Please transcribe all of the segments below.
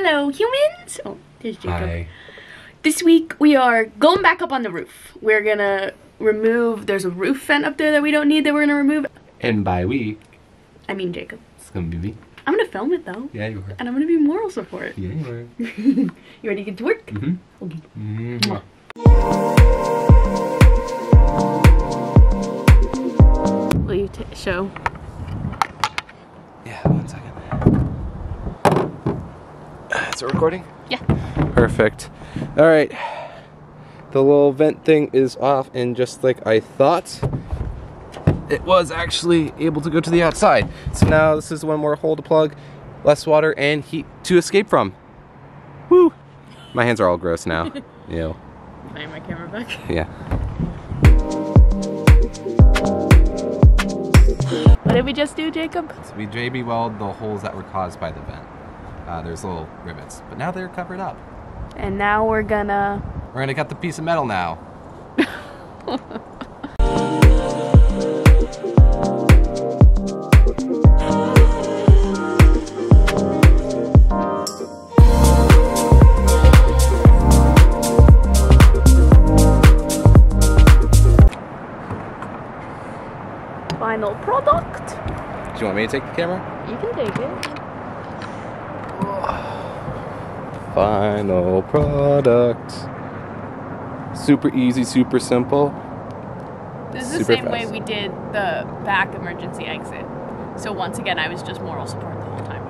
Hello, humans. Oh, there's Jacob. Hi. This week we are going back up on the roof. We're gonna remove. There's a roof vent up there that we don't need that we're gonna remove. And by we, I mean Jacob. it's gonna be me. I'm gonna film it though, Yeah, you are. and I'm gonna be moral support. Yeah, you are. You ready to get to work? Mm-hmm. Okay. Mwah. Will you t- show? Yeah, one second. Is it recording? Yeah. Perfect. All right. The little vent thing is off, and just like I thought, it was actually able to go to the outside. So now this is one more hole to plug, less water and heat to escape from. Woo! My hands are all gross now. Ew. Have my camera back? Yeah. What did we just do, Jacob? So we JB weld the holes that were caused by the vent. Uh, there's little rivets, but now they're covered up. And now we're gonna. We're gonna cut the piece of metal now. Final product. Do you want me to take the camera? You can take it. Final product. Super easy, super simple. This is the Super same way we did the back emergency exit. So once again, I was just moral support the whole time.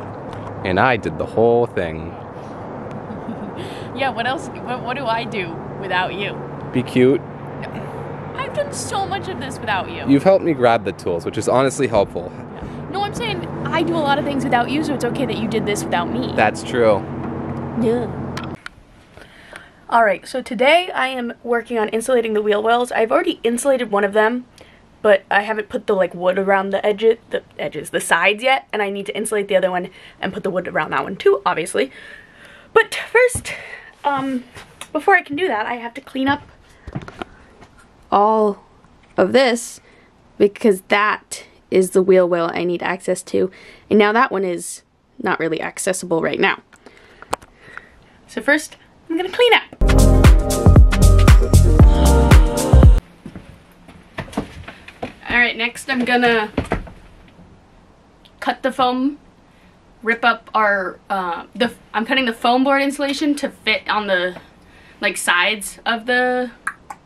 And I did the whole thing. Yeah, what else? What, what do I do without you? Be cute. I've done so much of this without you. You've helped me grab the tools, which is honestly helpful. No, I'm saying I do a lot of things without you, so it's okay that you did this without me. That's true. Yeah. All right, so today I am working on insulating the wheel wells. I've already insulated one of them, but I haven't put the like wood around the edges, the edges, the sides yet, and I need to insulate the other one and put the wood around that one too, obviously. But first, um, before I can do that, I have to clean up all of this because that is the wheel well I need access to, and now that one is not really accessible right now. So first, I'm gonna clean up. Alright, next I'm gonna cut the foam, rip up our, uh, the, I'm cutting the foam board insulation to fit on the, like, sides of the,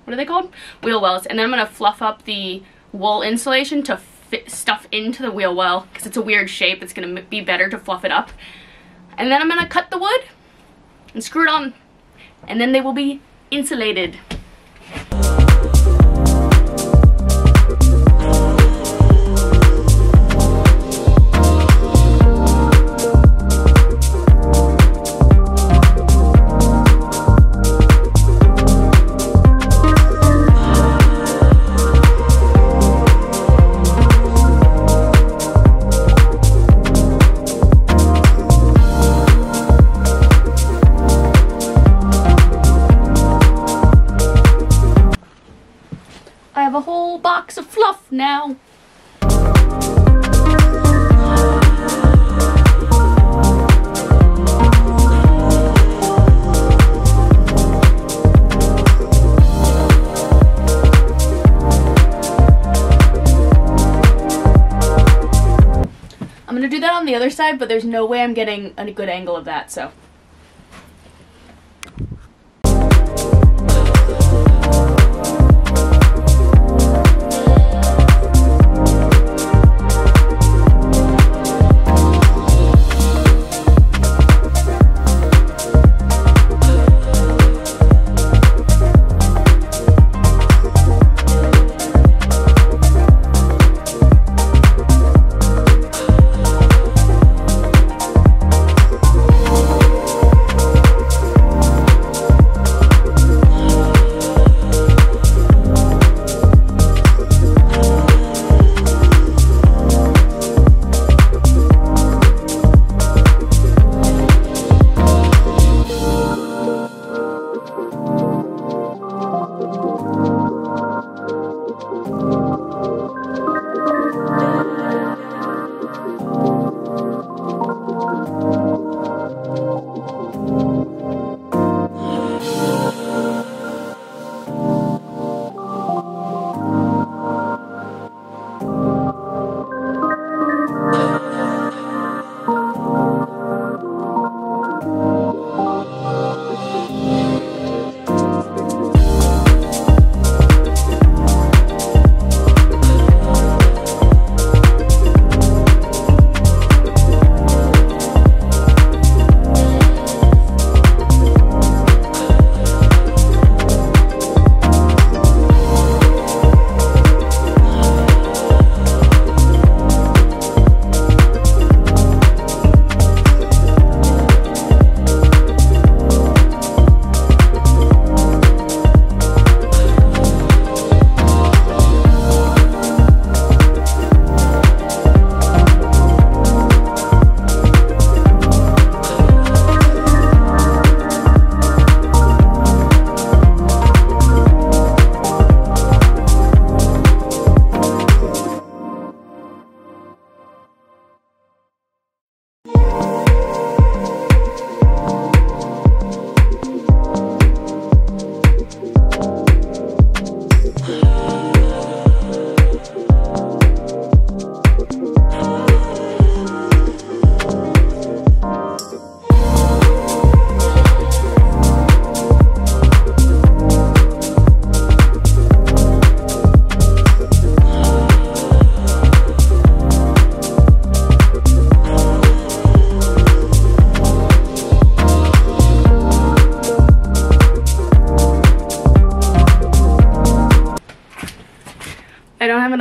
what are they called? Wheel wells. And then I'm gonna fluff up the wool insulation to fit stuff into the wheel well, because it's a weird shape. It's gonna be better to fluff it up. And then I'm gonna cut the wood and screw it on and then they will be insulated. Box of fluff now. I'm gonna do that on the other side, but there's no way I'm getting a good angle of that, so.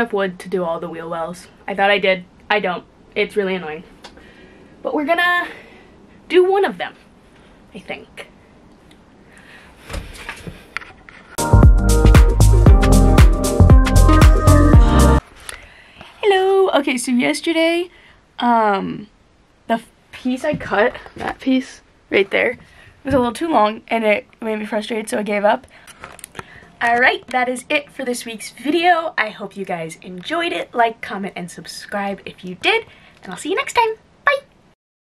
Enough wood to do all the wheel wells. I thought I did. I don't. It's really annoying. But we're gonna do one of them, I think. Hello. Okay, so yesterday, um, the piece I cut, that piece right there, was a little too long and it made me frustrated, so I gave up. Alright, that is it for this week's video. I hope you guys enjoyed it. Like, comment, and subscribe if you did. And I'll see you next time.